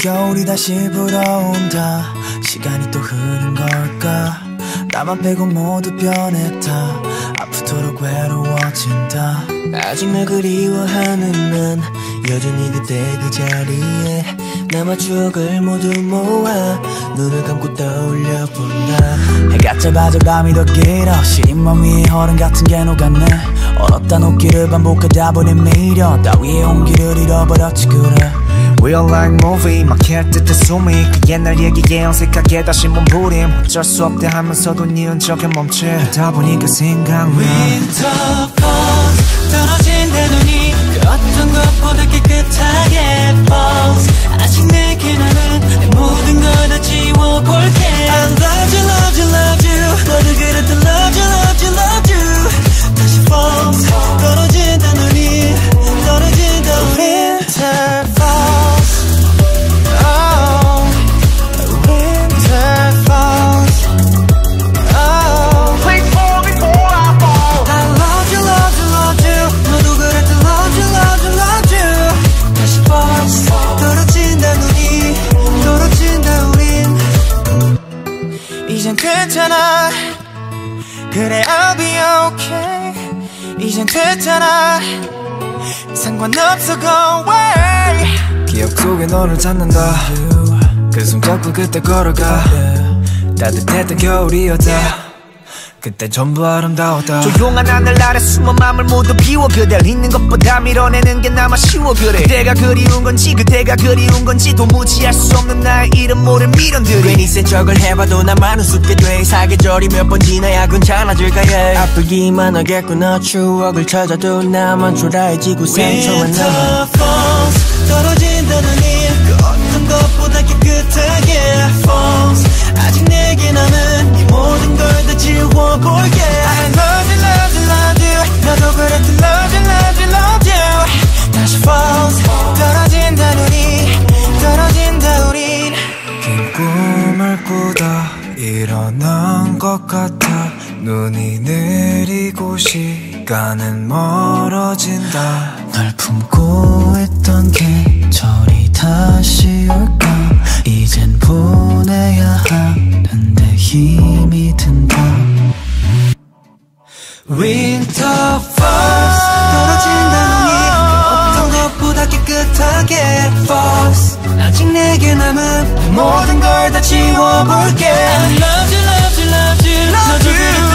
겨울이 다시 불어온다. 시간이 또 흐른 걸까? 나만 빼고 모두 변했다 아프도록 외로워진다. 아직 날 그리워하는 난 여전히 그때 그 자리에 남아 추억을 모두 모아 눈을 감고 떠올려 본다. 해가 짧아져 밤이 더 길어 시린 맘 위에 얼음 같은 게 녹았네. 얼었다 녹기를 반복하다 보니 미련 따위의 온기를 잃어버렸지 그래 Real like movie 막힐 듯한 숨이. 그 옛날 얘기에 어색하게 다시 몸부림. 어쩔 수 없대 하면서도 네 흔적에 멈추다 보니까 생각나. Winter falls 떨어진 이젠 괜찮아. 그래 I'll be okay. 이젠 됐잖아. 상관없어 go away. 기억 속에 너를 찾는다. 그 손잡고 그때 걸어가. 따뜻했던 겨울이었다 그때 전부 아름다웠다. 조용한 하늘 아래 숨은 맘을 모두 비워 그댈. 잊는 것보다 밀어내는 게 나마 쉬워 그래. 그대가 그리운 건지 그대가 그리운 건지 도무지 알 수 없는 나의 이름 모를 미련들이. 괜히 센 척을 해봐도 나만 우습게 돼. 사계절이 몇 번 지나야 괜찮아질까 해 아프기만 하겠구나. 추억을 찾아도 나만 초라해지고 상처만 남아 falls. 떨어진다는 이그 어떤 것보다 깨끗하게. Falls 꿈을 꾸다 일어난 것 같아. 눈이 내리고 시간은 멀어진다. 널 품고 있던 계절이 다시 올까? 이젠 보내 다 지워볼게 I love you love you love you love you